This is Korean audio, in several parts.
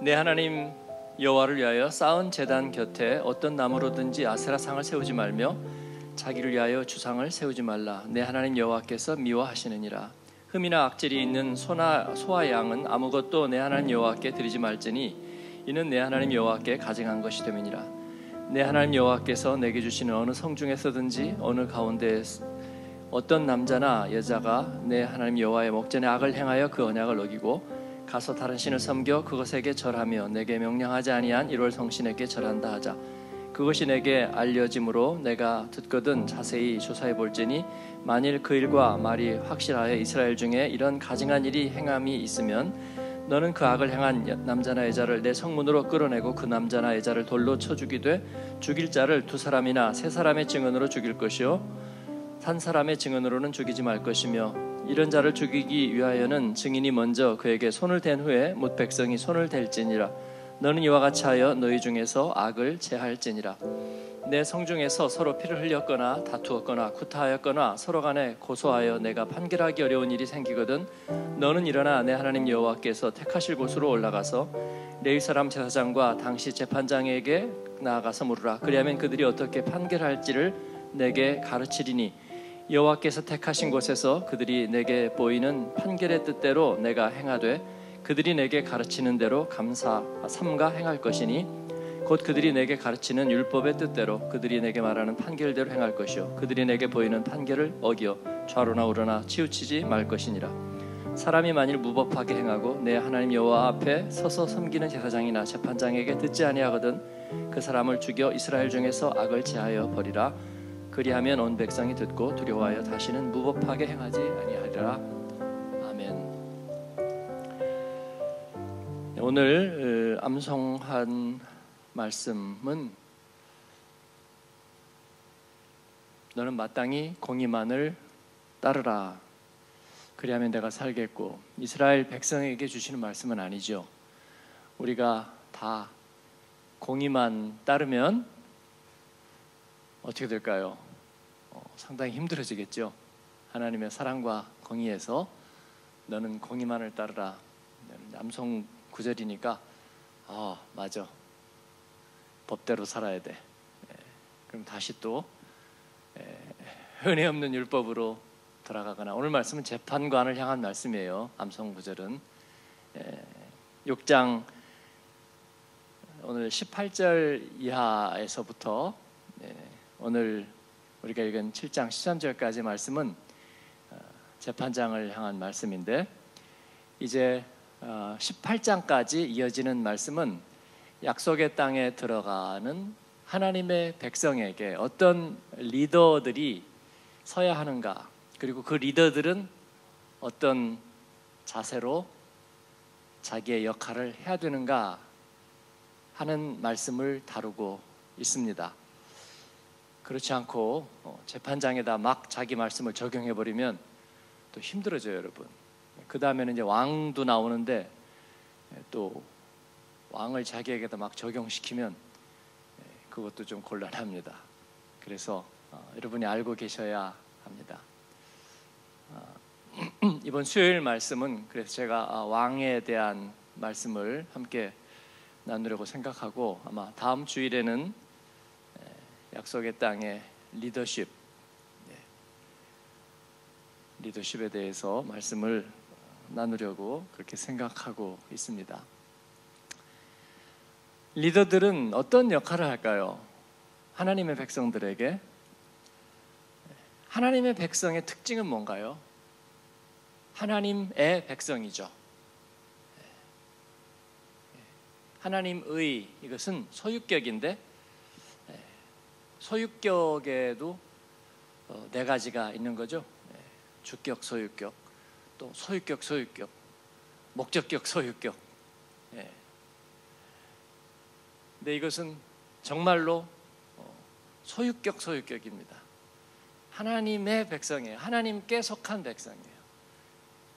내 하나님 여호와를 위하여 쌓은 제단 곁에 어떤 나무로든지 아세라 상을 세우지 말며 자기를 위하여 주상을 세우지 말라. 내 하나님 여호와께서 미워하시느니라. 흠이나 악질이 있는 소나 소와 양은 아무것도 내 하나님 여호와께 드리지 말지니 이는 내 하나님 여호와께 가증한 것이 됨이니라. 내 하나님 여호와께서 내게 주시는 어느 성 중에서든지 어느 가운데 어떤 남자나 여자가 내 하나님 여호와의 목전에 악을 행하여 그 언약을 어기고 가서 다른 신을 섬겨 그것에게 절하며 내게 명령하지 아니한 일월 성신에게 절한다 하자. 그것이 내게 알려짐으로 내가 듣거든 자세히 조사해 볼지니 만일 그 일과 말이 확실하여 이스라엘 중에 이런 가증한 일이 행함이 있으면 너는 그 악을 행한 남자나 여자를 내 성문으로 끌어내고 그 남자나 여자를 돌로 쳐 죽이되 죽일 자를 두 사람이나 세 사람의 증언으로 죽일 것이요. 한 사람의 증언으로는 죽이지 말 것이며 이런 자를 죽이기 위하여는 증인이 먼저 그에게 손을 댄 후에 못 백성이 손을 댈지니라. 너는 이와 같이 하여 너희 중에서 악을 제할지니라. 내 성중에서 서로 피를 흘렸거나 다투었거나 구타하였거나 서로 간에 고소하여 내가 판결하기 어려운 일이 생기거든 너는 일어나 내 하나님 여호와께서 택하실 곳으로 올라가서 레위 사람 제사장과 당시 재판장에게 나아가서 물으라. 그리하면 그들이 어떻게 판결할지를 내게 가르치리니 여호와께서 택하신 곳에서 그들이 내게 보이는 판결의 뜻대로 내가 행하되 그들이 내게 가르치는 대로 감사 삼가 행할 것이니 곧 그들이 내게 가르치는 율법의 뜻대로 그들이 내게 말하는 판결대로 행할 것이요. 그들이 내게 보이는 판결을 어기어 좌로나 우로나 치우치지 말 것이니라. 사람이 만일 무법하게 행하고 내 하나님 여호와 앞에 서서 섬기는 제사장이나 재판장에게 듣지 아니하거든 그 사람을 죽여 이스라엘 중에서 악을 제하여 버리라 그리하면 온 백성이 듣고 두려워하여 다시는 무법하게 행하지 아니하리라. 아멘. 오늘 어, 암송한 말씀은 너는 마땅히 공의만을 따르라. 그리하면 내가 살겠고 이스라엘 백성에게 주시는 말씀은 아니죠. 우리가 다 공의만 따르면 어떻게 될까요? 상당히 힘들어지겠죠. 하나님의 사랑과 공의에서 너는 공의만을 따르라. 남성 구절이니까 아 맞아 법대로 살아야 돼. 예, 그럼 다시 또 은혜 없는 율법으로 돌아가거나 오늘 말씀은 재판관을 향한 말씀이에요. 암송 구절은 6장 오늘 18절 이하에서부터 오늘 우리가 읽은 7장 13절까지 말씀은 어, 재판장을 향한 말씀인데 이제 18장까지 어, 이어지는 말씀은 약속의 땅에 들어가는 하나님의 백성에게 어떤 리더들이 서야 하는가 그리고 그 리더들은 어떤 자세로 자기의 역할을 해야 되는가 하는 말씀을 다루고 있습니다. 그렇지 않고 어, 재판장에다 막 자기 말씀을 적용해 버리면 또 힘들어져요, 여러분. 그 다음에는 이제 왕도 나오는데 예, 또 왕을 자기에게다 막 적용시키면 예, 그것도 좀 곤란합니다. 그래서 어, 여러분이 알고 계셔야 합니다. 어, 이번 수요일 말씀은 그래서 제가 아, 왕에 대한 말씀을 함께 나누려고 생각하고 아마 다음 주일에는 약속의 땅의 리더십 네. 리더십에 대해서 말씀을 나누려고 그렇게 생각하고 있습니다. 리더들은 어떤 역할을 할까요? 하나님의 백성들에게 하나님의 백성의 특징은 뭔가요? 하나님의 백성이죠. 네. 하나님의 이것은 소유격인데 소유격에도 어, 네 가지가 있는 거죠. 네, 주격, 소유격, 또 소유격, 소유격, 목적격, 소유격. 네. 근데 이것은 정말로 어, 소유격, 소유격입니다. 하나님의 백성이에요. 하나님께 속한 백성이에요.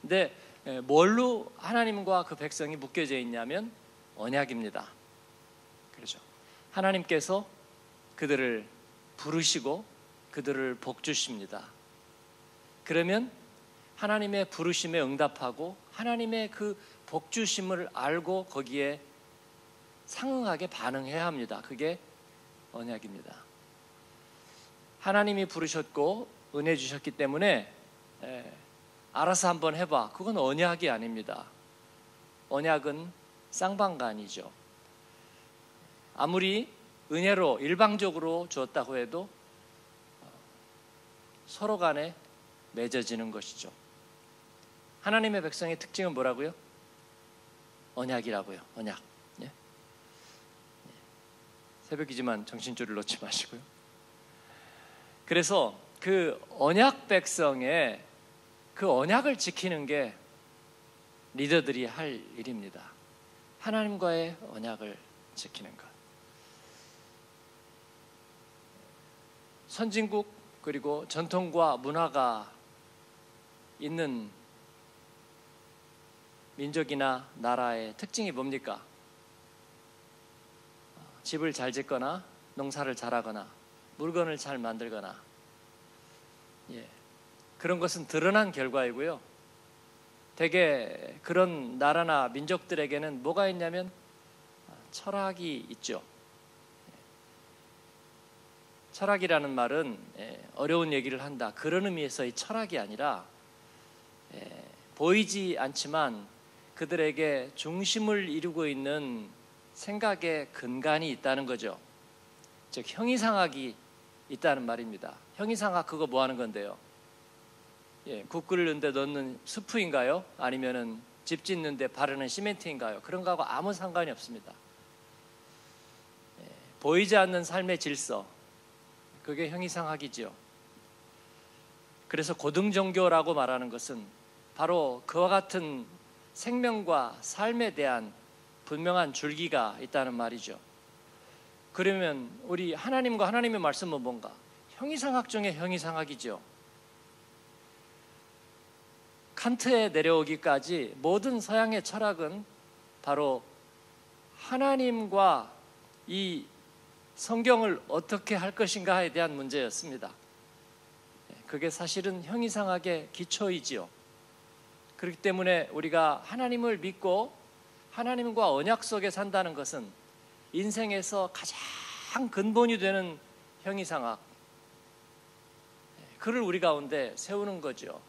근데 예, 뭘로 하나님과 그 백성이 묶여져 있냐면 언약입니다. 그렇죠. 하나님께서 그들을 부르시고 그들을 복주십니다. 그러면 하나님의 부르심에 응답하고 하나님의 그 복주심을 알고 거기에 상응하게 반응해야 합니다. 그게 언약입니다. 하나님이 부르셨고 은혜 주셨기 때문에 에, 알아서 한번 해봐. 그건 언약이 아닙니다. 언약은 쌍방간이죠. 아무리 은혜로 일방적으로 주었다고 해도 서로 간에 맺어지는 것이죠. 하나님의 백성의 특징은 뭐라고요? 언약이라고요. 언약. 예? 예. 새벽이지만 정신줄을 놓지 마시고요. 그래서 그 언약 백성의 그 언약을 지키는 게 리더들이 할 일입니다. 하나님과의 언약을 지키는 것. 선진국 그리고 전통과 문화가 있는 민족이나 나라의 특징이 뭡니까? 집을 잘 짓거나 농사를 잘하거나 물건을 잘 만들거나 예. 그런 것은 드러난 결과이고요. 대개 그런 나라나 민족들에게는 뭐가 있냐면 철학이 있죠. 철학이라는 말은 예, 어려운 얘기를 한다. 그런 의미에서의 철학이 아니라 예, 보이지 않지만 그들에게 중심을 이루고 있는 생각의 근간이 있다는 거죠. 즉 형이상학이 있다는 말입니다. 형이상학 그거 뭐 하는 건데요? 예, 국 끓이는데 넣는 스프인가요? 아니면은 집 짓는데 바르는 시멘트인가요? 그런 거하고 아무 상관이 없습니다. 예, 보이지 않는 삶의 질서, 그게 형이상학이지요. 그래서 고등종교라고 말하는 것은 바로 그와 같은 생명과 삶에 대한 분명한 줄기가 있다는 말이죠. 그러면 우리 하나님과 하나님의 말씀은 뭔가? 형이상학 중에 형이상학이죠. 칸트에 내려오기까지 모든 서양의 철학은 바로 하나님과 이 성경을 어떻게 할 것인가에 대한 문제였습니다. 그게 사실은 형이상학의 기초이지요. 그렇기 때문에 우리가 하나님을 믿고 하나님과 언약 속에 산다는 것은 인생에서 가장 근본이 되는 형이상학 그를 우리 가운데 세우는 거죠.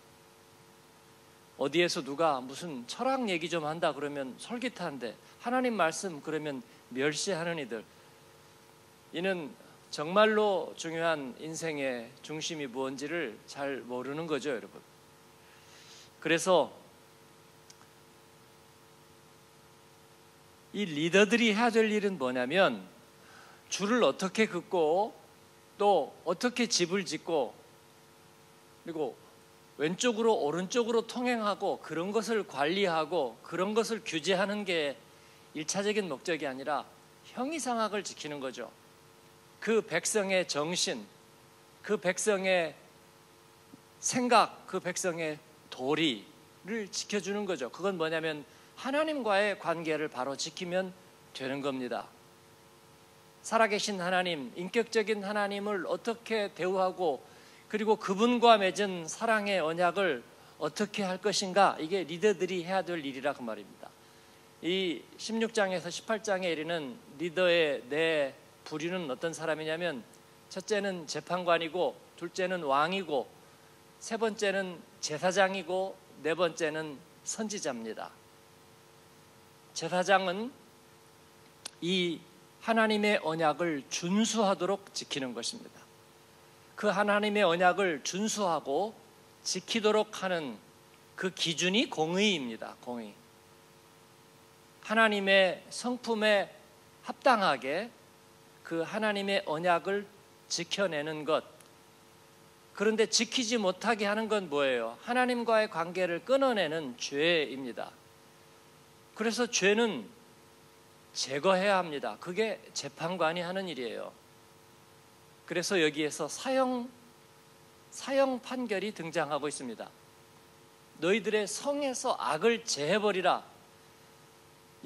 어디에서 누가 무슨 철학 얘기 좀 한다 그러면 솔깃한데 하나님 말씀 그러면 멸시하는 이들 이는 정말로 중요한 인생의 중심이 무엇인지를 잘 모르는 거죠, 여러분. 그래서 이 리더들이 해야 될 일은 뭐냐면 줄을 어떻게 긋고 또 어떻게 집을 짓고 그리고 왼쪽으로 오른쪽으로 통행하고 그런 것을 관리하고 그런 것을 규제하는 게 일차적인 목적이 아니라 형이상학을 지키는 거죠. 그 백성의 정신, 그 백성의 생각, 그 백성의 도리를 지켜주는 거죠. 그건 뭐냐면 하나님과의 관계를 바로 지키면 되는 겁니다. 살아계신 하나님, 인격적인 하나님을 어떻게 대우하고 그리고 그분과 맺은 사랑의 언약을 어떻게 할 것인가 이게 리더들이 해야 될 일이라 그 말입니다. 이 16장에서 18장에 이르는 리더의 내 부류는 어떤 사람이냐면 첫째는 재판관이고 둘째는 왕이고 세 번째는 제사장이고 네 번째는 선지자입니다. 제사장은 이 하나님의 언약을 준수하도록 지키는 것입니다. 그 하나님의 언약을 준수하고 지키도록 하는 그 기준이 공의입니다. 공의. 하나님의 성품에 합당하게 그 하나님의 언약을 지켜내는 것. 그런데 지키지 못하게 하는 건 뭐예요? 하나님과의 관계를 끊어내는 죄입니다. 그래서 죄는 제거해야 합니다. 그게 재판관이 하는 일이에요. 그래서 여기에서 사형 사형 판결이 등장하고 있습니다. 너희들의 성에서 악을 제해버리라.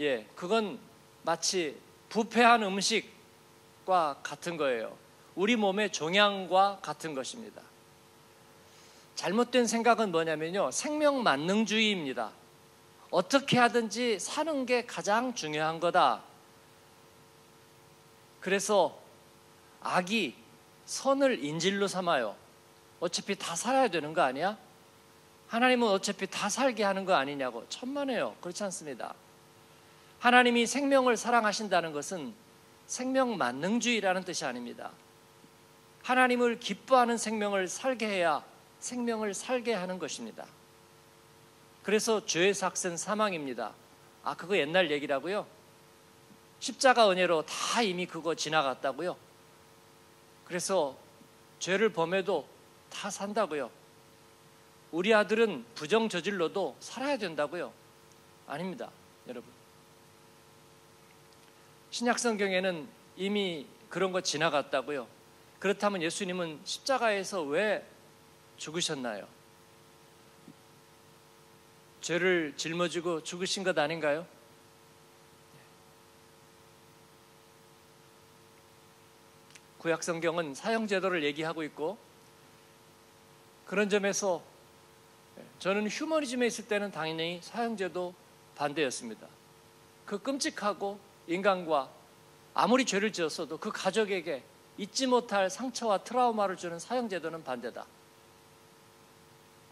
예, 그건 마치 부패한 음식 과 같은 거예요. 우리 몸의 종양과 같은 것입니다. 잘못된 생각은 뭐냐면요. 생명 만능주의입니다. 어떻게 하든지 사는 게 가장 중요한 거다. 그래서 악이 선을 인질로 삼아요. 어차피 다 살아야 되는 거 아니야? 하나님은 어차피 다 살게 하는 거 아니냐고 천만에요. 그렇지 않습니다. 하나님이 생명을 사랑하신다는 것은 생명 만능주의라는 뜻이 아닙니다. 하나님을 기뻐하는 생명을 살게 해야 생명을 살게 하는 것입니다. 그래서 죄의 삭은 사망입니다. 아, 그거 옛날 얘기라고요? 십자가 은혜로 다 이미 그거 지나갔다고요? 그래서 죄를 범해도 다 산다고요? 우리 아들은 부정 저질러도 살아야 된다고요? 아닙니다, 여러분. 신약 성경에는 이미 그런 거 지나갔다고요. 그렇다면 예수님은 십자가에서 왜 죽으셨나요? 죄를 짊어지고 죽으신 것 아닌가요? 구약 성경은 사형 제도를 얘기하고 있고 그런 점에서 저는 휴머니즘에 있을 때는 당연히 사형 제도 반대였습니다. 그 끔찍하고 인간과 아무리 죄를 지었어도 그 가족에게 잊지 못할 상처와 트라우마를 주는 사형 제도는 반대다.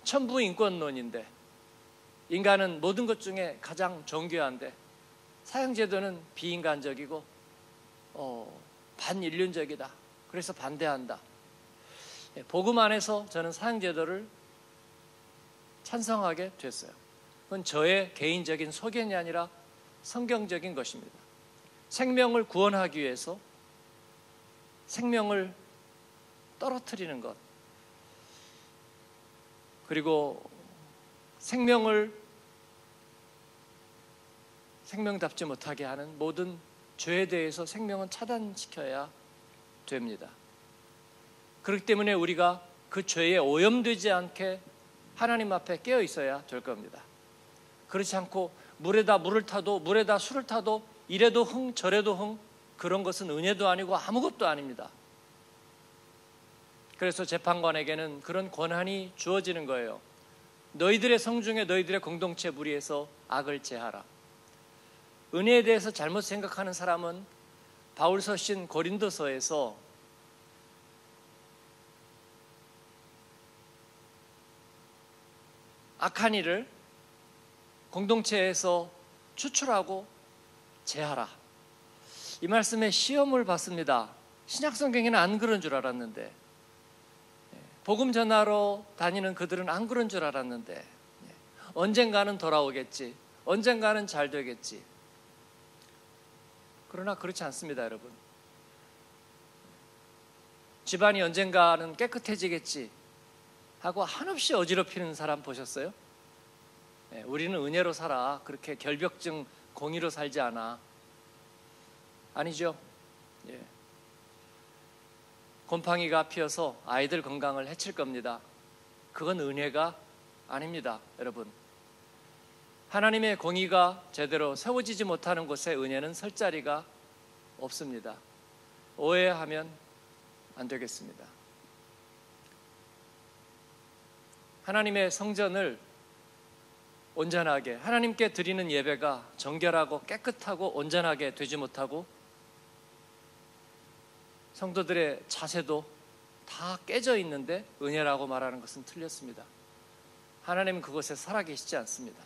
천부 인권론인데 인간은 모든 것 중에 가장 존귀한데 사형 제도는 비인간적이고 어, 반인륜적이다. 그래서 반대한다. 예, 복음 안에서 저는 사형 제도를 찬성하게 됐어요. 그건 저의 개인적인 소견이 아니라 성경적인 것입니다. 생명을 구원하기 위해서 생명을 떨어뜨리는 것. 그리고 생명을 생명답지 못하게 하는 모든 죄에 대해서 생명은 차단시켜야 됩니다. 그렇기 때문에 우리가 그 죄에 오염되지 않게 하나님 앞에 깨어 있어야 될 겁니다. 그렇지 않고 물에다 물을 타도 물에다 술을 타도 이래도 흥 저래도 흥 그런 것은 은혜도 아니고 아무것도 아닙니다. 그래서 재판관에게는 그런 권한이 주어지는 거예요. 너희들의 성중에 너희들의 공동체 무리에서 악을 제하라. 은혜에 대해서 잘못 생각하는 사람은 바울서 신 고린도서에서 악한 일을 공동체에서 추출하고 제하라. 이 말씀에 시험을 받습니다. 신약 성경에는 안 그런 줄 알았는데 예, 복음 전하러 다니는 그들은 안 그런 줄 알았는데 예, 언젠가는 돌아오겠지. 언젠가는 잘 되겠지. 그러나 그렇지 않습니다, 여러분. 집안이 언젠가는 깨끗해지겠지 하고 한없이 어지럽히는 사람 보셨어요? 네, 우리는 은혜로 살아. 그렇게 결벽증 공의로 살지 않아. 아니죠. 예. 곰팡이가 피어서 아이들 건강을 해칠 겁니다. 그건 은혜가 아닙니다, 여러분. 하나님의 공의가 제대로 세워지지 못하는 곳에 은혜는 설 자리가 없습니다. 오해하면 안 되겠습니다. 하나님의 성전을 온전하게 하나님께 드리는 예배가 정결하고 깨끗하고 온전하게 되지 못하고 성도들의 자세도 다 깨져 있는데 은혜라고 말하는 것은 틀렸습니다. 하나님은 그곳에 살아계시지 않습니다.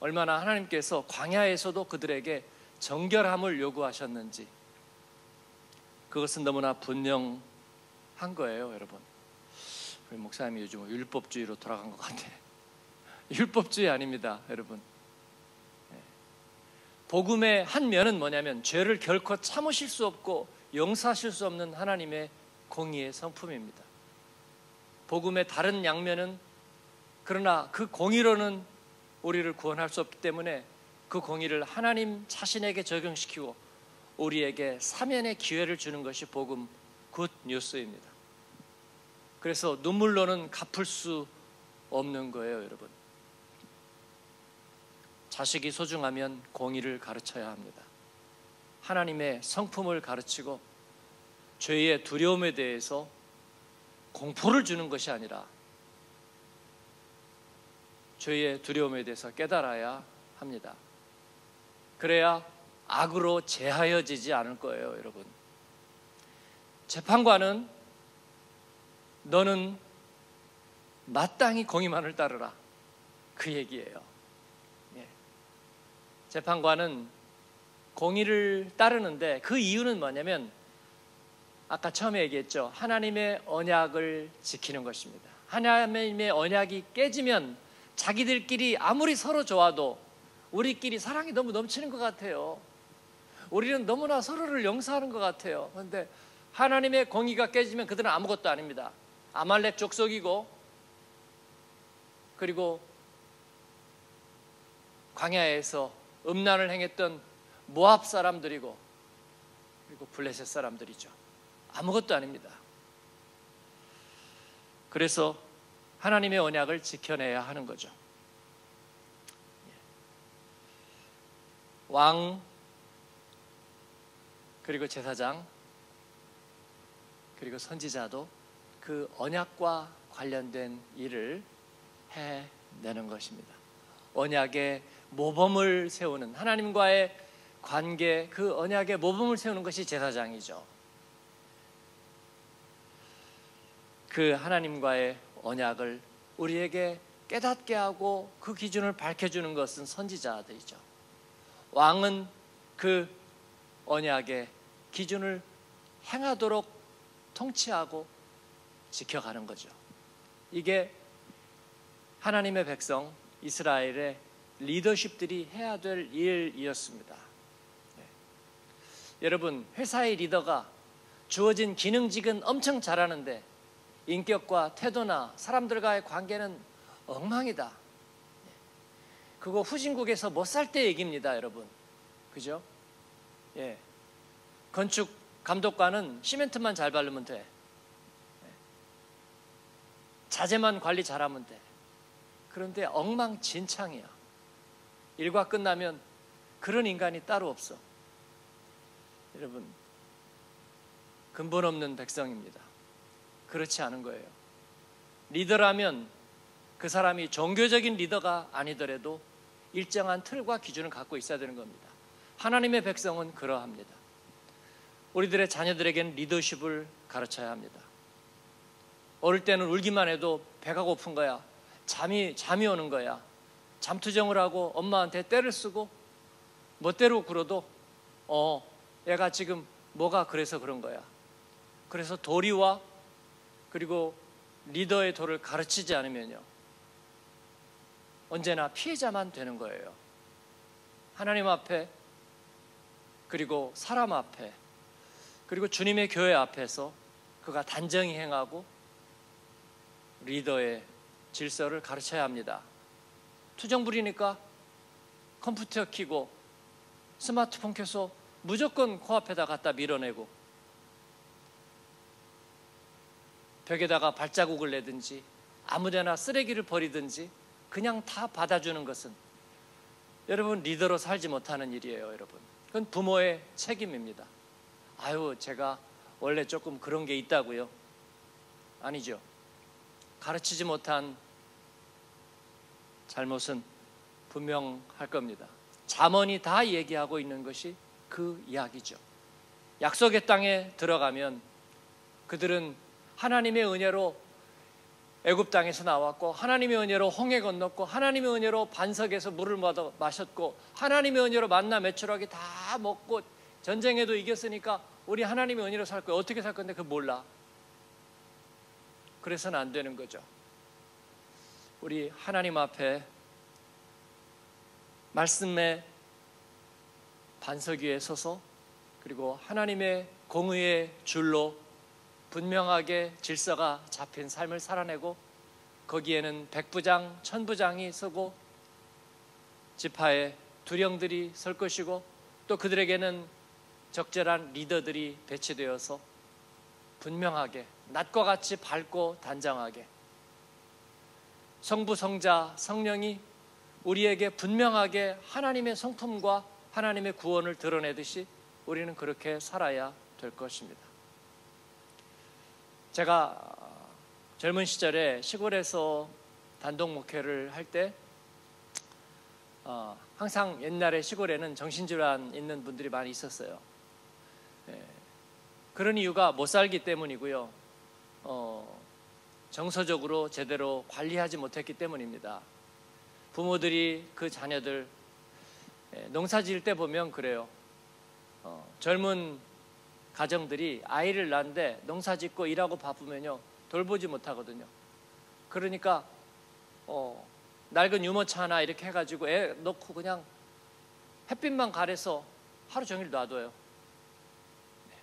얼마나 하나님께서 광야에서도 그들에게 정결함을 요구하셨는지 그것은 너무나 분명한 거예요, 여러분. 우리 목사님이 요즘 율법주의로 돌아간 것 같아. 율법주의 아닙니다, 여러분. 복음의 한 면은 뭐냐면 죄를 결코 참으실 수 없고 용서하실 수 없는 하나님의 공의의 성품입니다. 복음의 다른 양면은 그러나 그 공의로는 우리를 구원할 수 없기 때문에 그 공의를 하나님 자신에게 적용시키고 우리에게 사면의 기회를 주는 것이 복음 good news입니다. 그래서 눈물로는 갚을 수 없는 거예요, 여러분. 자식이 소중하면 공의를 가르쳐야 합니다. 하나님의 성품을 가르치고 죄의 두려움에 대해서 공포를 주는 것이 아니라 죄의 두려움에 대해서 깨달아야 합니다. 그래야 악으로 제하여지지 않을 거예요, 여러분. 재판관은 너는 마땅히 공의만을 따르라. 그 얘기예요. 예. 재판관은 공의를 따르는데 그 이유는 뭐냐면 아까 처음에 얘기했죠. 하나님의 언약을 지키는 것입니다. 하나님의 언약이 깨지면 자기들끼리 아무리 서로 좋아도 우리끼리 사랑이 너무 넘치는 것 같아요. 우리는 너무나 서로를 용서하는 것 같아요. 그런데 하나님의 공의가 깨지면 그들은 아무것도 아닙니다. 아말렉 족속이고 그리고 광야에서 음란을 행했던 모압 사람들이고 그리고 블레셋 사람들이죠. 아무것도 아닙니다. 그래서 하나님의 언약을 지켜내야 하는 거죠. 예. 왕 그리고 제사장 그리고 선지자도 그 언약과 관련된 일을 해내는 것입니다. 언약의 모범을 세우는 하나님과의 관계 그 언약의 모범을 세우는 것이 제사장이죠. 그 하나님과의 언약을 우리에게 깨닫게 하고 그 기준을 밝혀주는 것은 선지자들이죠. 왕은 그 언약의 기준을 행하도록 통치하고 지켜가는 거죠. 이게 하나님의 백성 이스라엘의 리더십들이 해야 될 일이었습니다. 네. 여러분, 회사의 리더가 주어진 기능직은 엄청 잘하는데 인격과 태도나 사람들과의 관계는 엉망이다. 네. 그거 후진국에서 못 살 때 얘기입니다, 여러분. 그죠? 예. 건축 감독관은 시멘트만 잘 바르면 돼. 예. 자재만 관리 잘하면 돼. 그런데 엉망진창이야. 일과 끝나면 그런 인간이 따로 없어. 여러분, 근본 없는 백성입니다. 그렇지 않은 거예요. 리더라면 그 사람이 종교적인 리더가 아니더라도 일정한 틀과 기준을 갖고 있어야 되는 겁니다. 하나님의 백성은 그러합니다. 우리들의 자녀들에게는 리더십을 가르쳐야 합니다. 어릴 때는 울기만 해도 배가 고픈 거야. 잠이 잠이 오는 거야. 잠투정을 하고 엄마한테 때를 쓰고 멋대로 굴어도 어 얘가 지금 뭐가 그래서 그런 거야. 그래서 도리와 그리고 리더의 도를 가르치지 않으면요. 언제나 피해자만 되는 거예요. 하나님 앞에 그리고 사람 앞에 그리고 주님의 교회 앞에서 그가 단정히 행하고 리더의 질서를 가르쳐야 합니다. 투정 부리니까 컴퓨터 키고 스마트폰 켜서 무조건 코앞에다 갖다 밀어내고 벽에다가 발자국을 내든지 아무데나 쓰레기를 버리든지 그냥 다 받아주는 것은 여러분 리더로 살지 못하는 일이에요, 여러분. 그건 부모의 책임입니다. 아유, 제가 원래 조금 그런 게 있다고요. 아니죠. 가르치지 못한 잘못은 분명할 겁니다. 잠언이 다 얘기하고 있는 것이 그 이야기죠. 약속의 땅에 들어가면 그들은 하나님의 은혜로 애굽 땅에서 나왔고 하나님의 은혜로 홍해 건넜고 하나님의 은혜로 반석에서 물을 마셨고 하나님의 은혜로 만나 매출하게 다 먹고 전쟁에도 이겼으니까 우리 하나님의 은혜로 살 거야. 어떻게 살 건데 그 몰라. 그래서는 안 되는 거죠. 우리 하나님 앞에 말씀의 반석 위에 서서 그리고 하나님의 공의의 줄로 분명하게 질서가 잡힌 삶을 살아내고 거기에는 백부장, 천부장이 서고 지파의 두령들이 설 것이고 또 그들에게는 적절한 리더들이 배치되어서 분명하게 낮과 같이 밝고 단정하게 성부 성자 성령이 우리에게 분명하게 하나님의 성품과 하나님의 구원을 드러내듯이 우리는 그렇게 살아야 될 것입니다. 제가 젊은 시절에 시골에서 단독 목회를 할때 어, 항상 옛날에 시골에는 정신질환 있는 분들이 많이 있었어요. 예, 그런 이유가 못 살기 때문이고요. 어, 정서적으로 제대로 관리하지 못했기 때문입니다. 부모들이 그 자녀들 예, 농사 지을 때 보면 그래요. 어, 젊은 가정들이 아이를 낳는데 농사 짓고 일하고 바쁘면요 돌보지 못하거든요. 그러니까 어, 낡은 유모차 하나 이렇게 해가지고 애 넣고 그냥 햇빛만 가려서 하루 종일 놔둬요. 네.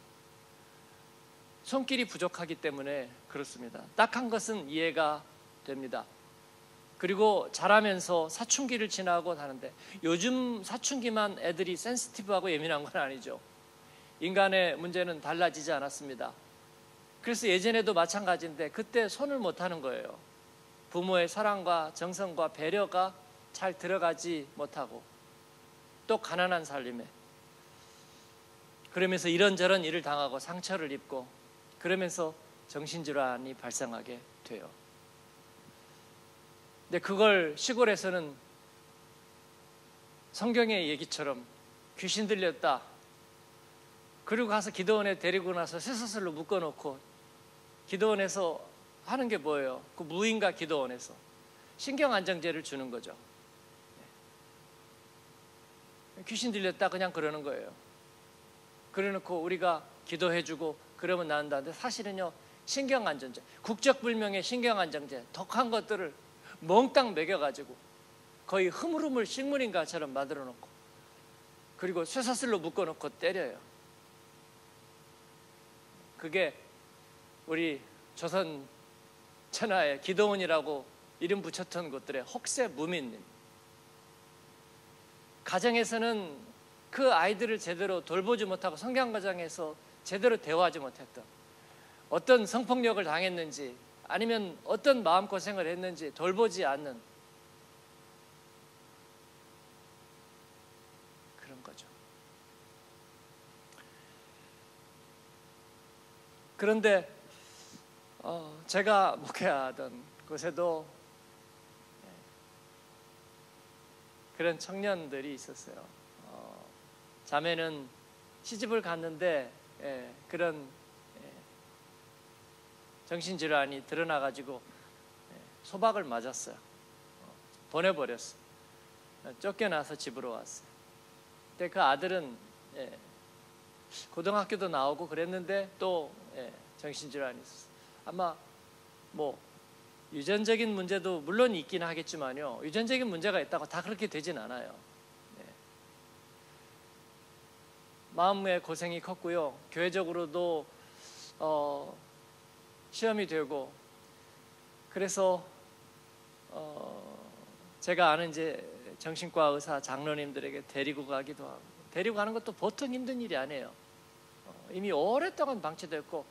손길이 부족하기 때문에 그렇습니다. 딱한 것은 이해가 됩니다. 그리고 자라면서 사춘기를 지나고 하는데 요즘 사춘기만 애들이 센스티브하고 예민한 건 아니죠. 인간의 문제는 달라지지 않았습니다. 그래서 예전에도 마찬가지인데 그때 손을 못 하는 거예요. 부모의 사랑과 정성과 배려가 잘 들어가지 못하고 또 가난한 살림에 그러면서 이런저런 일을 당하고 상처를 입고 그러면서 정신질환이 발생하게 돼요. 근데 그걸 시골에서는 성경의 얘기처럼 귀신 들렸다. 그리고 가서 기도원에 데리고 나서 쇠사슬로 묶어놓고 기도원에서 하는 게 뭐예요? 그 무인가 기도원에서 신경 안정제를 주는 거죠. 네. 귀신 들렸다 그냥 그러는 거예요. 그래놓고 우리가 기도해주고 그러면 나은다는데 사실은요 신경 안정제, 국적 불명의 신경 안정제, 독한 것들을 몽땅 먹여가지고 거의 흐물흐물 식물인가처럼 만들어 놓고 그리고 쇠사슬로 묶어놓고 때려요. 그게 우리 조선 천하의 기도원이라고 이름 붙였던 곳들의 혹세 무민님. 가정에서는 그 아이들을 제대로 돌보지 못하고 성경 과정에서 제대로 대화하지 못했던 어떤 성폭력을 당했는지 아니면 어떤 마음고생을 했는지 돌보지 않는 그런 거죠. 그런데 어, 제가 목회하던 곳에도 예, 그런 청년들이 있었어요. 어, 자매는 시집을 갔는데 예, 그런 예, 정신질환이 드러나가지고 예, 소박을 맞았어요. 어, 보내버렸어요. 쫓겨나서 집으로 왔어요. 근데 그 아들은 예, 고등학교도 나오고 그랬는데 또 예, 정신질환이 있었어요. 아마 뭐 유전적인 문제도 물론 있긴 하겠지만요. 유전적인 문제가 있다고 다 그렇게 되진 않아요. 네. 마음의 고생이 컸고요. 교회적으로도 어, 시험이 되고 그래서 어, 제가 아는 이제 정신과 의사 장로님들에게 데리고 가기도 하고 데리고 가는 것도 보통 힘든 일이 아니에요. 어, 이미 오랫동안 방치됐고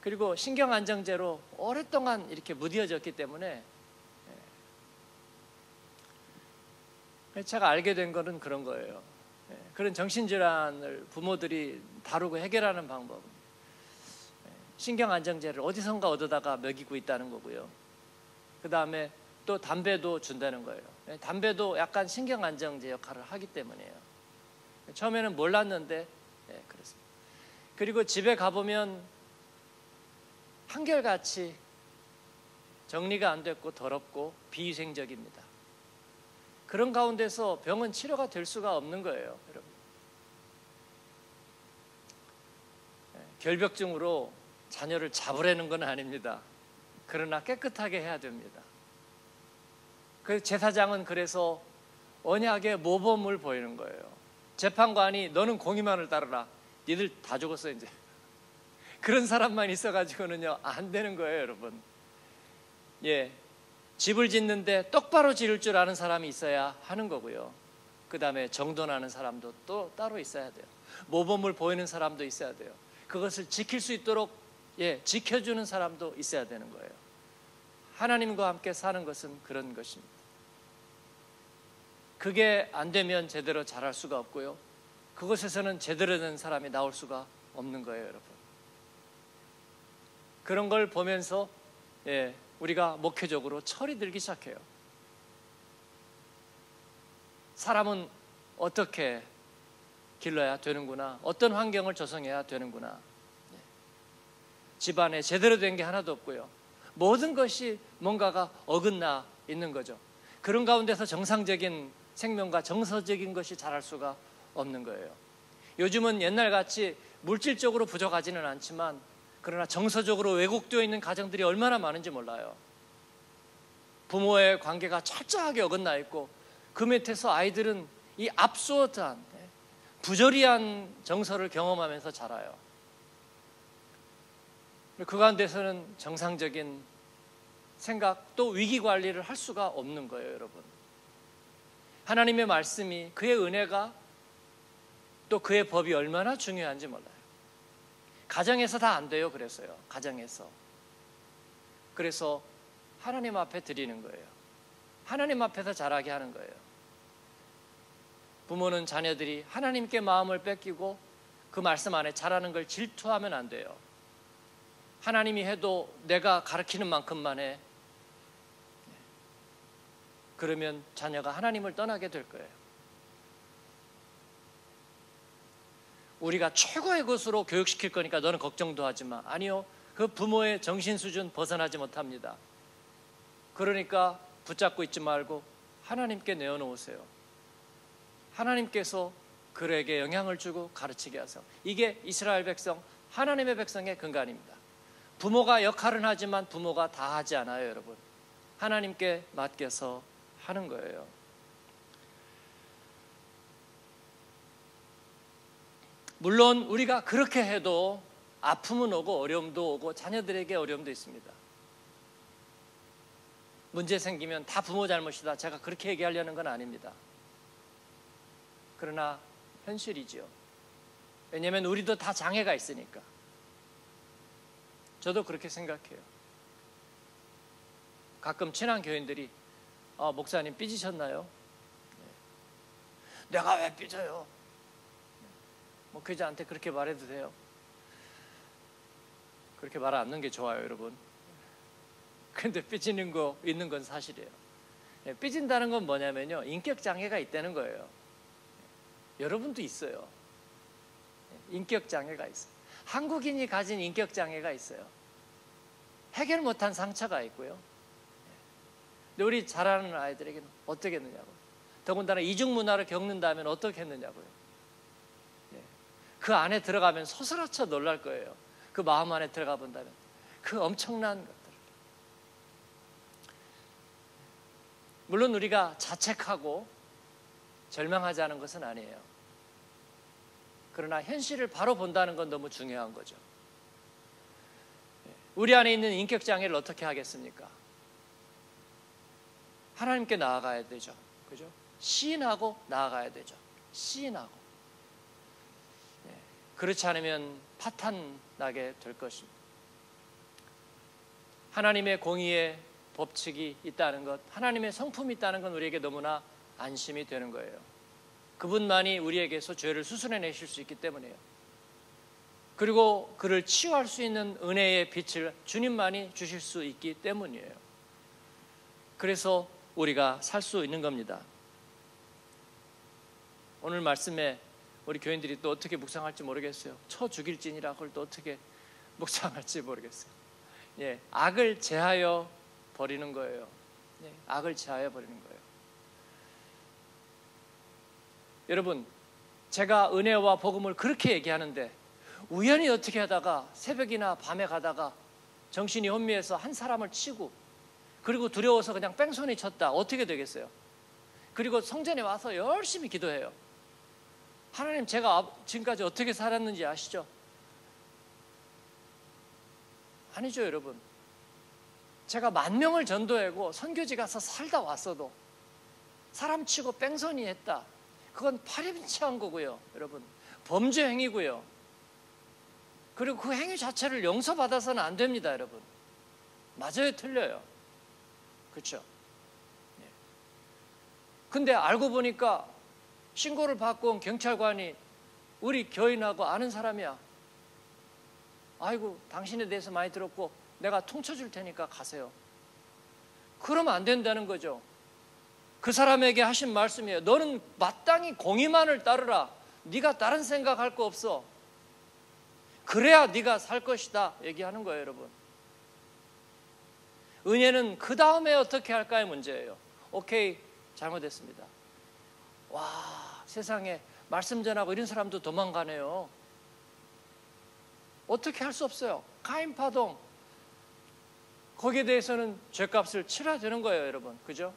그리고 신경 안정제로 오랫동안 이렇게 무뎌졌기 때문에 예. 제가 알게 된 거는 그런 거예요. 예. 그런 정신질환을 부모들이 다루고 해결하는 방법. 예. 신경 안정제를 어디선가 얻어다가 먹이고 있다는 거고요. 그 다음에 또 담배도 준다는 거예요. 담배도 약간 신경 안정제 역할을 하기 때문이에요. 처음에는 몰랐는데, 네, 그렇습니다. 그리고 집에 가보면 한결같이 정리가 안 됐고 더럽고 비위생적입니다. 그런 가운데서 병은 치료가 될 수가 없는 거예요, 여러분. 결벽증으로 자녀를 잡으려는 건 아닙니다. 그러나 깨끗하게 해야 됩니다. 그 제사장은 그래서 언약의 모범을 보이는 거예요. 재판관이 너는 공의만을 따르라. 니들 다 죽었어 이제. 그런 사람만 있어가지고는요 안 되는 거예요, 여러분. 예, 집을 짓는데 똑바로 지을 줄 아는 사람이 있어야 하는 거고요. 그 다음에 정돈하는 사람도 또 따로 있어야 돼요. 모범을 보이는 사람도 있어야 돼요. 그것을 지킬 수 있도록 예, 지켜주는 사람도 있어야 되는 거예요. 하나님과 함께 사는 것은 그런 것입니다. 그게 안 되면 제대로 잘할 수가 없고요. 그것에서는 제대로 된 사람이 나올 수가 없는 거예요, 여러분. 그런 걸 보면서 예, 우리가 목회적으로 철이 들기 시작해요. 사람은 어떻게 길러야 되는구나. 어떤 환경을 조성해야 되는구나. 네. 집안에 제대로 된 게 하나도 없고요. 모든 것이 뭔가가 어긋나 있는 거죠. 그런 가운데서 정상적인 생명과 정서적인 것이 자랄 수가 없는 거예요. 요즘은 옛날 같이 물질적으로 부족하지는 않지만 그러나 정서적으로 왜곡되어 있는 가정들이 얼마나 많은지 몰라요. 부모의 관계가 철저하게 어긋나 있고 그 밑에서 아이들은 이 압수어트한 부조리한 정서를 경험하면서 자라요. 그 가운데서는 정상적인 생각 또 위기 관리를 할 수가 없는 거예요, 여러분. 하나님의 말씀이 그의 은혜가 또 그의 법이 얼마나 중요한지 몰라요. 가정에서 다 안 돼요. 그래서요. 가정에서. 그래서 하나님 앞에 드리는 거예요. 하나님 앞에서 자라게 하는 거예요. 부모는 자녀들이 하나님께 마음을 뺏기고 그 말씀 안에 자라는 걸 질투하면 안 돼요. 하나님이 해도 내가 가르치는 만큼만 해. 그러면 자녀가 하나님을 떠나게 될 거예요. 우리가 최고의 것으로 교육시킬 거니까 너는 걱정도 하지 마. 아니요. 그 부모의 정신 수준 벗어나지 못합니다. 그러니까 붙잡고 있지 말고 하나님께 내어놓으세요. 하나님께서 그에게 영향을 주고 가르치게 하세요. 이게 이스라엘 백성, 하나님의 백성의 근간입니다. 부모가 역할은 하지만 부모가 다 하지 않아요, 여러분. 하나님께 맡겨서 하는 거예요. 물론 우리가 그렇게 해도 아픔은 오고 어려움도 오고 자녀들에게 어려움도 있습니다. 문제 생기면 다 부모 잘못이다. 제가 그렇게 얘기하려는 건 아닙니다. 그러나 현실이죠. 왜냐하면 우리도 다 장애가 있으니까. 저도 그렇게 생각해요. 가끔 친한 교인들이 아, 목사님 삐지셨나요? 네. 내가 왜 삐져요? 뭐 교자한테 그렇게 말해도 돼요. 그렇게 말 안 하는 게 좋아요, 여러분. 근데 삐지는 거 있는 건 사실이에요. 네, 삐진다는 건 뭐냐면요. 인격 장애가 있다는 거예요. 여러분도 있어요. 네, 인격 장애가 있어요. 한국인이 가진 인격 장애가 있어요. 해결 못한 상처가 있고요. 근데 우리 잘하는 아이들에게는 어떻게 했느냐고요. 더군다나 이중 문화를 겪는다면 어떻게 했느냐고요. 예. 그 안에 들어가면 소스라쳐 놀랄 거예요. 그 마음 안에 들어가 본다면 그 엄청난 것들. 물론 우리가 자책하고 절망하지 않은 것은 아니에요. 그러나 현실을 바로 본다는 건 너무 중요한 거죠. 예. 우리 안에 있는 인격 장애를 어떻게 하겠습니까? 하나님께 나아가야 되죠. 그죠? 시인하고 나아가야 되죠. 시인하고. 네. 그렇지 않으면 파탄 나게 될 것입니다. 하나님의 공의의 법칙이 있다는 것, 하나님의 성품이 있다는 건 우리에게 너무나 안심이 되는 거예요. 그분만이 우리에게서 죄를 수술해 내실 수 있기 때문이에요. 그리고 그를 치유할 수 있는 은혜의 빛을 주님만이 주실 수 있기 때문이에요. 그래서 우리가 살 수 있는 겁니다. 오늘 말씀에 우리 교인들이 또 어떻게 묵상할지 모르겠어요. 쳐 죽일진이라 그걸 또 어떻게 묵상할지 모르겠어요. 예, 악을 제하여 버리는 거예요. 예, 악을 제하여 버리는 거예요. 여러분, 제가 은혜와 복음을 그렇게 얘기하는데 우연히 어떻게 하다가 새벽이나 밤에 가다가 정신이 혼미해서 한 사람을 치고 그리고 두려워서 그냥 뺑소니 쳤다. 어떻게 되겠어요? 그리고 성전에 와서 열심히 기도해요. 하나님 제가 지금까지 어떻게 살았는지 아시죠? 아니죠, 여러분. 제가 만 명을 전도하고 선교지 가서 살다 왔어도 사람 치고 뺑소니 했다. 그건 파렴치한 거고요, 여러분. 범죄 행위고요. 그리고 그 행위 자체를 용서받아서는 안 됩니다, 여러분. 맞아요, 틀려요. 그렇죠? 네. 근데 알고 보니까 신고를 받고 온 경찰관이 우리 교인하고 아는 사람이야. 아이고, 당신에 대해서 많이 들었고 내가 통쳐 줄 테니까 가세요. 그러면 안 된다는 거죠. 그 사람에게 하신 말씀이에요. 너는 마땅히 공의만을 따르라. 네가 다른 생각할 거 없어. 그래야 네가 살 것이다. 얘기하는 거예요, 여러분. 은혜는 그 다음에 어떻게 할까의 문제예요. 오케이, 잘못했습니다. 와, 세상에 말씀 전하고 이런 사람도 도망가네요. 어떻게 할 수 없어요. 가인 파동. 거기에 대해서는 죄값을 치러야 되는 거예요, 여러분. 그죠?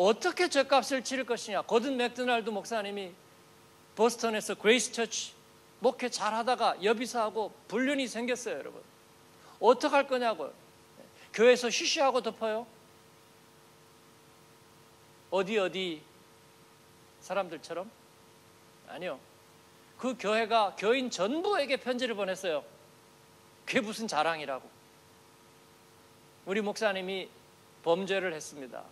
어떻게 죄값을 치를 것이냐. 고든 맥도날드 목사님이 보스턴에서 Grace Church 목회 잘 하다가 여비서하고 불륜이 생겼어요, 여러분. 어떻게 할 거냐고요. 교회에서 쉬쉬하고 덮어요. 어디 어디 사람들처럼? 아니요. 그 교회가 교인 전부에게 편지를 보냈어요. 그게 무슨 자랑이라고. 우리 목사님이 범죄를 했습니다.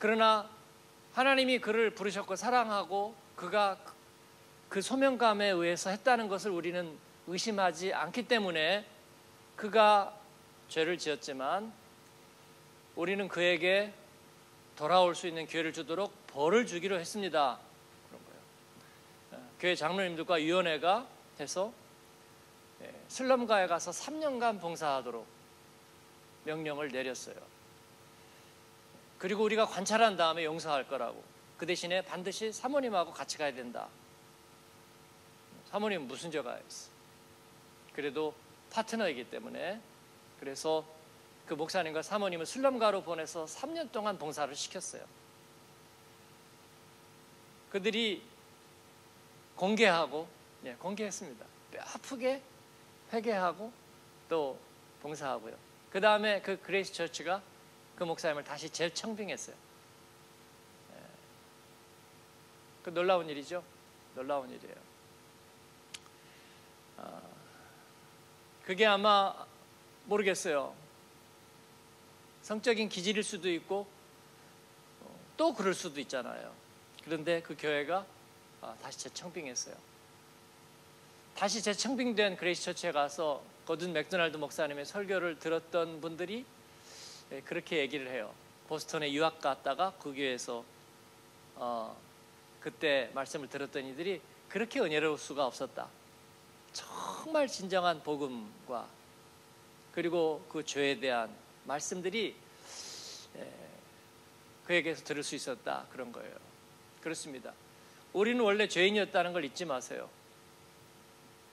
그러나 하나님이 그를 부르셨고 사랑하고 그가 그 소명감에 의해서 했다는 것을 우리는 의심하지 않기 때문에 그가 죄를 지었지만 우리는 그에게 돌아올 수 있는 기회를 주도록 벌을 주기로 했습니다. 그런 거예요. 어, 교회 장로님들과 위원회가 해서 예, 슬럼가에 가서 3년간 봉사하도록 명령을 내렸어요. 그리고 우리가 관찰한 다음에 용서할 거라고. 그 대신에 반드시 사모님하고 같이 가야 된다. 사모님 무슨 죄가 있어? 그래도 파트너이기 때문에 그래서 그 목사님과 사모님을 슬럼가로 보내서 3년 동안 봉사를 시켰어요. 그들이 공개하고 예, 공개했습니다. 뼈 아프게 회개하고 또 봉사하고요. 그 다음에 그 Grace Church가 그 목사님을 다시 재청빙했어요. 예. 그 놀라운 일이죠. 놀라운 일이에요. 아, 그게 아마 모르겠어요. 성적인 기질일 수도 있고 또 그럴 수도 있잖아요. 그런데 그 교회가 아, 다시 재청빙했어요. 다시 재청빙된 Grace Church에 가서 고든 맥도날드 목사님의 설교를 들었던 분들이 예, 그렇게 얘기를 해요. 보스턴에 유학 갔다가 그 교회에서 어, 그때 말씀을 들었던 이들이 그렇게 은혜로울 수가 없었다. 정말 진정한 복음과 그리고 그 죄에 대한 말씀들이 예, 그에게서 들을 수 있었다 그런 거예요. 그렇습니다. 우리는 원래 죄인이었다는 걸 잊지 마세요.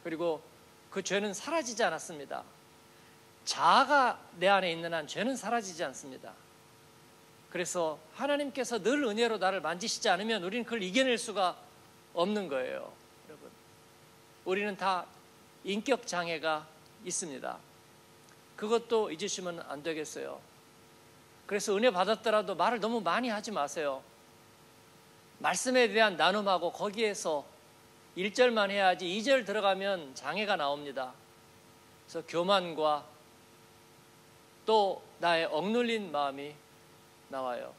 그리고 그 죄는 사라지지 않았습니다. 자아가 내 안에 있는 한 죄는 사라지지 않습니다. 그래서 하나님께서 늘 은혜로 나를 만지시지 않으면 우리는 그걸 이겨낼 수가 없는 거예요. 여러분. 우리는 다 인격 장애가 있습니다. 그것도 잊으시면 안 되겠어요. 그래서 은혜 받았더라도 말을 너무 많이 하지 마세요. 말씀에 대한 나눔하고 거기에서 1절만 해야지 2절 들어가면 장애가 나옵니다. 그래서 교만과 또 나의 억눌린 마음이 나와요.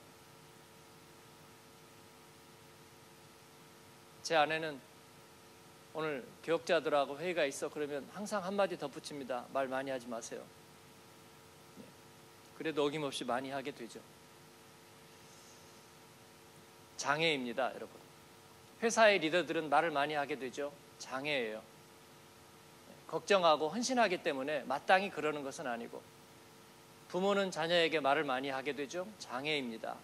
제 아내는 오늘 교역자들하고 회의가 있어 그러면 항상 한마디 덧붙입니다. 말 많이 하지 마세요. 네. 그래도 어김없이 많이 하게 되죠. 장애입니다, 여러분. 회사의 리더들은 말을 많이 하게 되죠. 장애예요. 네. 걱정하고 헌신하기 때문에 마땅히 그러는 것은 아니고 부모는 자녀에게 말을 많이 하게 되죠. 장애입니다.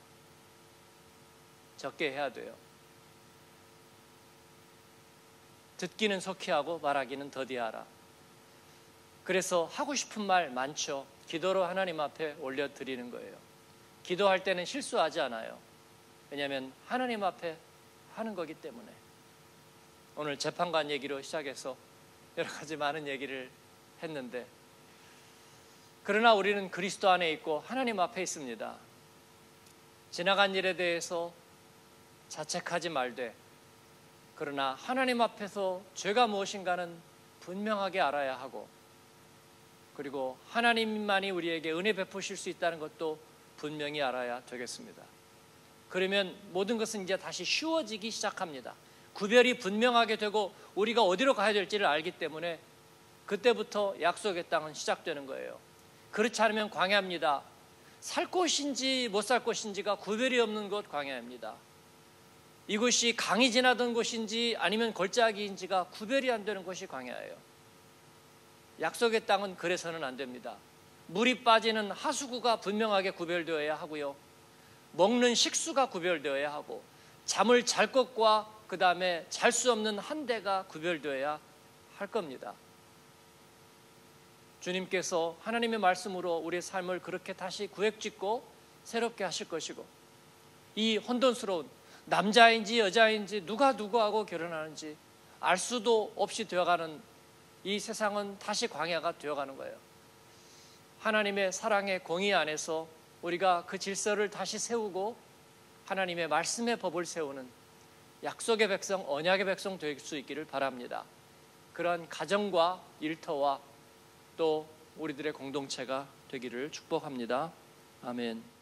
적게 해야 돼요. 듣기는 속히 하고 말하기는 더디하라. 그래서 하고 싶은 말 많죠. 기도로 하나님 앞에 올려드리는 거예요. 기도할 때는 실수하지 않아요. 왜냐하면 하나님 앞에 하는 거기 때문에. 오늘 재판관 얘기로 시작해서 여러 가지 많은 얘기를 했는데 그러나 우리는 그리스도 안에 있고 하나님 앞에 있습니다. 지나간 일에 대해서 자책하지 말되 그러나 하나님 앞에서 죄가 무엇인가는 분명하게 알아야 하고 그리고 하나님만이 우리에게 은혜 베푸실 수 있다는 것도 분명히 알아야 되겠습니다. 그러면 모든 것은 이제 다시 쉬워지기 시작합니다. 구별이 분명하게 되고 우리가 어디로 가야 될지를 알기 때문에 그때부터 약속의 땅은 시작되는 거예요. 그렇지 않으면 광야입니다. 살 곳인지 못 살 곳인지가 구별이 없는 곳 광야입니다. 이곳이 강이 지나던 곳인지 아니면 골짜기인지가 구별이 안 되는 곳이 광야예요. 약속의 땅은 그래서는 안 됩니다. 물이 빠지는 하수구가 분명하게 구별되어야 하고요. 먹는 식수가 구별되어야 하고 잠을 잘 것과 그 다음에 잘 수 없는 한 대가 구별되어야 할 겁니다. 주님께서 하나님의 말씀으로 우리의 삶을 그렇게 다시 구획짓고 새롭게 하실 것이고 이 혼돈스러운 남자인지 여자인지 누가 누구하고 결혼하는지 알 수도 없이 되어가는 이 세상은 다시 광야가 되어가는 거예요. 하나님의 사랑의 공의 안에서 우리가 그 질서를 다시 세우고 하나님의 말씀의 법을 세우는 약속의 백성, 언약의 백성 될 수 있기를 바랍니다. 그런 가정과 일터와 또 우리들의 공동체가 되기를 축복합니다. 아멘.